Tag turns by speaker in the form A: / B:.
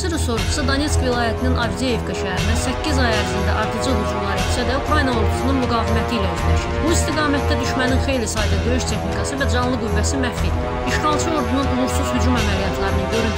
A: İşğalçı Rus ordusu Donetsk vilayətinin Avdiyevka şəhərinə 8 ay ərzində ardıcıl hücumlar etsə də, Ukrayna ordusunun müqaviməti ilə üzləşir. Bu istiqamətdə düşmənin xeyli sayda döyüş texnikası və canlı qüvvəsi məhv edilir. İşğalçı ordunun uğursuz hücum əməliyyatlarının görüntülərini təqdim edirik.